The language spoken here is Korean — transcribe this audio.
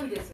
어떻게 됐어요?